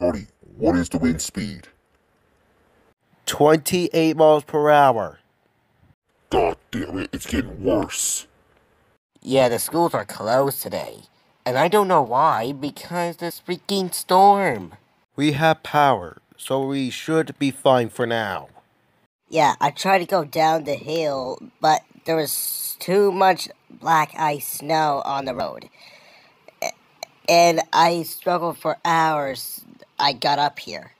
Brody, what is the wind speed? 28 miles per hour. God damn it, it's getting worse. Yeah, the schools are closed today. And I don't know why, because this freaking storm. We have power, so we should be fine for now. Yeah, I tried to go down the hill, but there was too much black ice snow on the road. And I struggled for hours. I got up here.